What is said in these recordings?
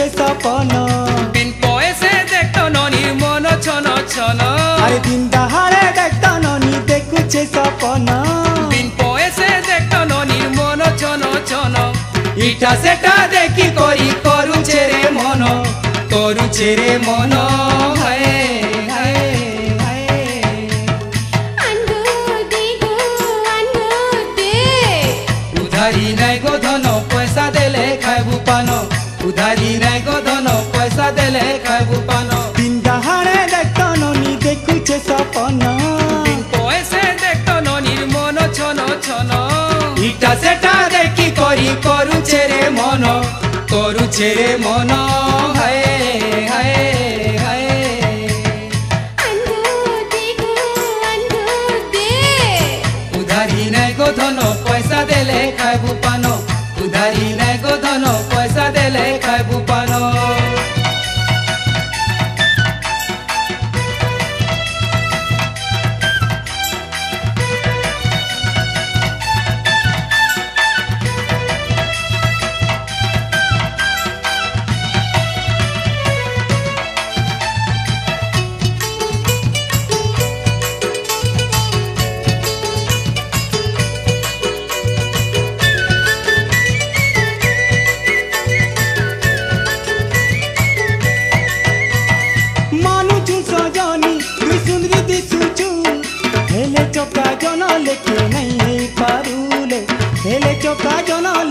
দেখুছে সপন বিন পয়সে দেখতো ননির মন ছন ছন। আরে দিন দাহারে দেখত ননি দেখুছে সপন বিন পয়সে দেখতো ননির মন ছন ছন। ইটা সেটা দেখি করি করুছে রে মন। করুছে রে মন হায় উধারি নাই গো ধন পয়সা দেলে খাইবু পান। উধারি নাই গো ধন পয়সা দেলে খাইবু পান। দিন দাহারে দেখত ননি দেখুছে সপন পয়সে দেখতো ননির মন ছন ছন। ইটা সেটা দেখি করি করুছে রে মন করুছে রে মন হায়।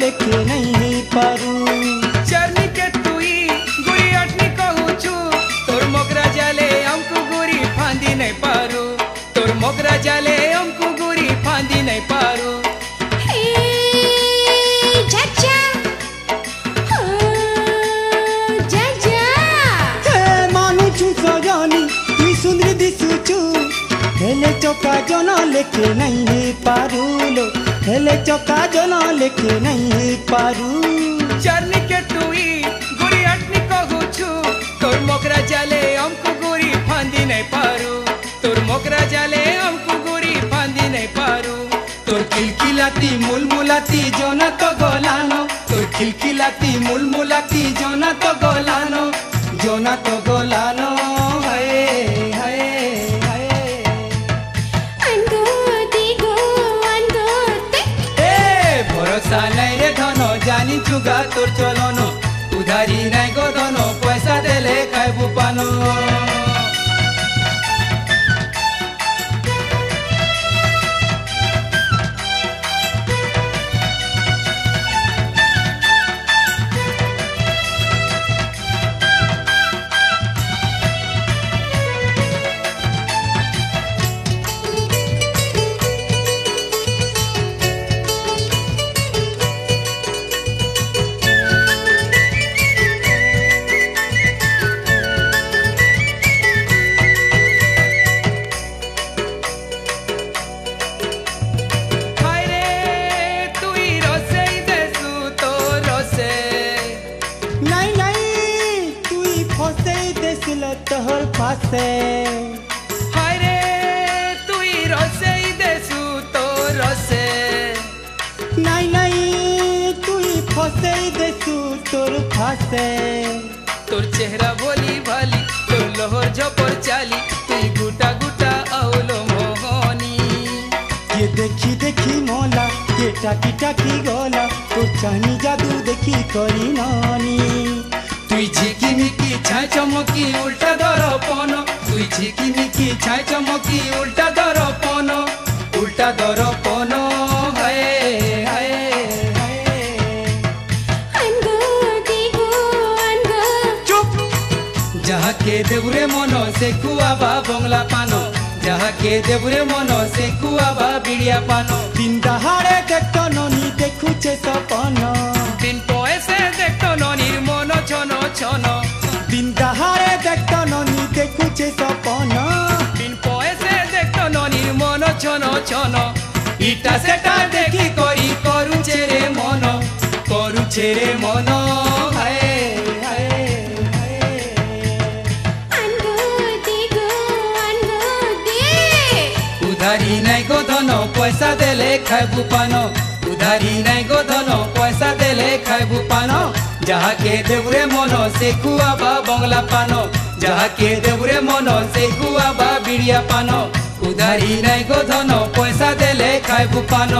देख नहीं पारू। चरनी के तुई गुरी अटनी कहू छु तोर मोगरा जाले हमको गुरी फांदी नहीं पारू। तोर मोगरा जाले हमको गुरी फांदी नहीं पारू। চোকা জন লেখে নাই পারে चौका जोनो लेखे नहीं पारू चरण के तुई गुरी अटनी को गुछु तोर मोकरा जाले हमको गुरी फांदी नहीं पारू तोर मोकरा जाले हमको गुरी फांदी नहीं पारू तोर खिलखिलाती मुलमुलाती जोना तो गोलानो तोर खिलखिलाती मुलमुलाती जोना तो गोलानो जोना तो गोलानो চুগা তোর চলন উধারি নাই গো ধন পয়সা দেলে খাইবু পানো তোহর পাশে। হায় রে তুই রসেই দেসু তো রসে। নাই নাই তুই ফসেই দেছু তোর ফাঁসে তোর চেহারা বলি ভালি তোর লহর ঝপর চালি তুই গুটা গুটা আউলো মোহনী। কে দেখি দেখি মলা কে টাকি টাকি গলা তোর চানি জাদু দেখি করি নানি। তুই ঝিকিমিকি ছাই চমকি উল্টা দরপন তুই ঝিকিমিকি ছাই চমকি উল্টা দরপন উল্টা দরপন যাহাকে দেবুরে মন সে কুয়াবা বংলা পান। যাহাকে দেবুরে মন সে কুয়াবা বিড়িয়া পান। দিন দাহারে দেখত ননি দেখুছে সপন দেখুছে সপন দিন পয়সে দেখতো ননির মন, ছন ছন। ইটা সেটা দেখি করি, করুছে রে মন, করুছে রে মন। হায় উধারি নাই গো ধন, পয়সা দেলে খাইবু পান। উধারি নাই গো ধন, পয়সা দেলে খাইবু পান। যাহাকে দেবরে মন, সে খুয়াবা বংলা পান। যাহাকে দেবরে মন সে খুয়াবা বিড়িয়া পান। উধারি নাই গো ধন, পয়সা দেলে খাইবু পান।